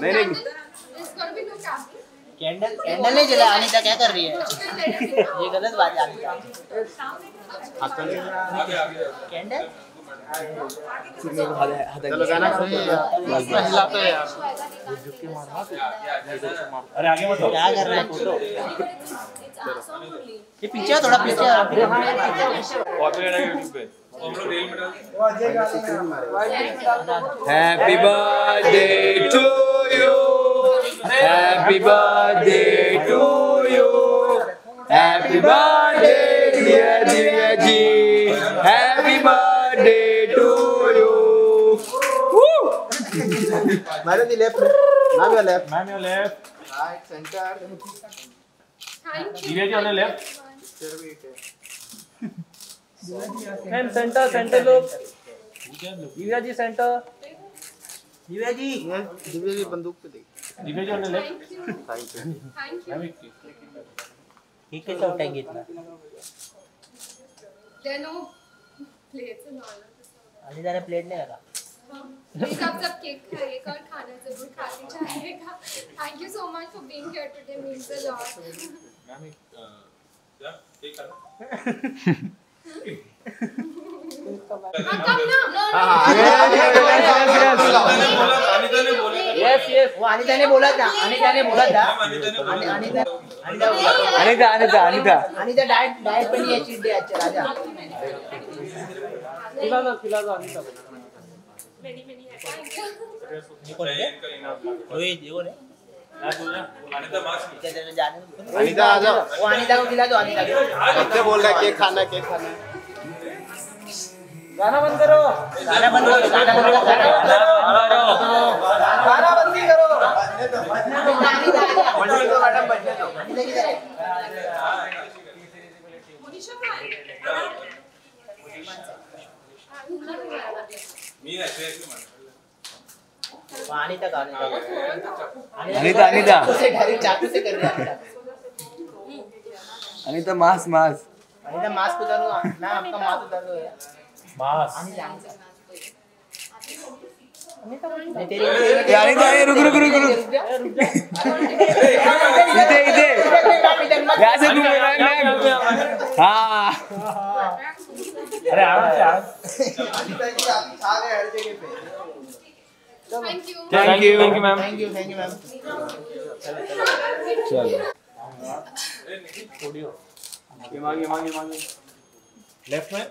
नहीं नहीं। Candle candle नहीं जला अनीता क्या कर रही है? ये गलत बात है अनीता। कैंडल चलो गाना हिलाते हैं यार अरे आगे मत क्या कर रहा है ये पीछे थोड़ा पीछे आओ। Happy birthday to you. Happy birthday to you. Happy birthday, dear dear Ji. Happy birthday to you. Woo! मैंने दी लेफ़्ट नाम या left ma'am your left right centre Divya ji on left ma'am centre centre लोग। Divya ji centre Divya ji Divya ji बंदूक पे देख। Divya ji on left thank you ma'am एक ठीक उठाएँगे इतना। अनीता ने प्लेट नहीं लगा सब सब केक खाइएगा और खाना ज़रूर खा के? जाइएगा thank you so much for being here today means a lot ma'am एक या ठीक है हाँ कब ना यस यस वो अनीता ने बोला था. अनीता ने बोला था. अनीता अनीता अनीता. अनीता डाइट डाइट पे नहीं है चीट डे अच्छा राजा खिला दो खिला दो Anita many many thank you कौन है रोहित ये कौन है। अनीता आ जाओ वो अनीता को खिला दो अनीता को. बोल रहा है केक खाना केक खाना. गाना बंद करो. गाना बंद करो गाना बंद करो गाना गाना बंदी करो अनीता बजने दो मैडम बजने दो अनीता किधर है मोनिशा भाई वो अनीता का अनिता। अनीता, अनीता. चाकू से डायरेक्ट चाकू से कर रही है अनीता मास्क उतारो मैम आपका मास्क उतार दो नहीं तेरी ये अनीता, ये है मैम. हाँ. अरे thank you. Thank you thank ma'am मांगे लेफ़्ट में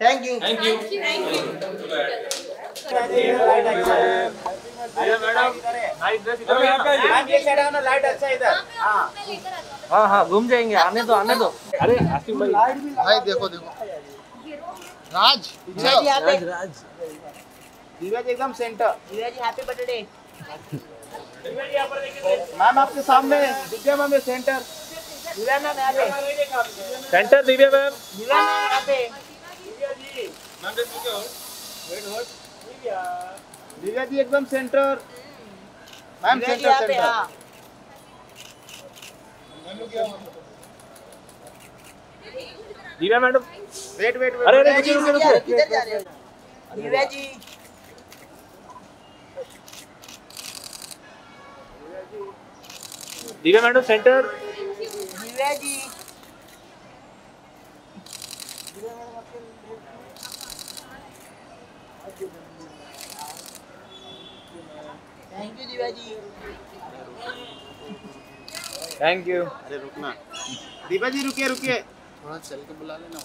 thank you thank you thank you light अच्छा इधर हाँ हूँ घूम जाएँगे आने दो आने दो अरे भाई भाई देखो देखो। राज पीछे आओ। यहाँ पे दिव्या जी एकदम centre Divya ji happy birthday ma'am आपके सामने Divya ma'am centre Divya ma'am centre Divya ma'am. Divya Divya ji एकदम centre ma'am centre centre Divya madam. Wait wait wait अरे अरे जी रुकिए किधर रुकिए जा रहे हो? Divya ji Divya madam centre Divya ji thank you Divya ji Thank अरे रुकना। दिव्या जी रुकिए रुकिए। थोड़ा चल के बुला लेना।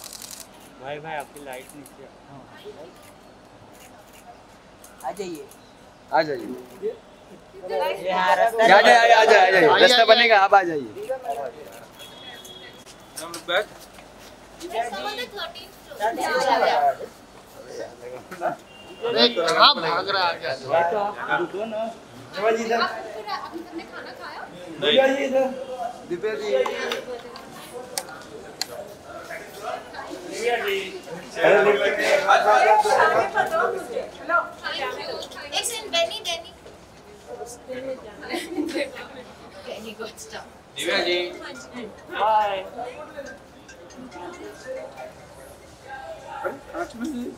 भाई भाई आपकी लाइट नीचे आ जाइए। आ जाइए। हाँ। आ जाइए आ जाइए आ जाइए रास्ता बनेगा आप आ जाइए। Someone the 13th floor. अरे कहाँ भाग रहा है आगे आप फिर अभी तुमने खाना खाया दिव्या जी एक सेकंड बेनी बेनी Very good stuff. Divya ji bye पाँच मिनट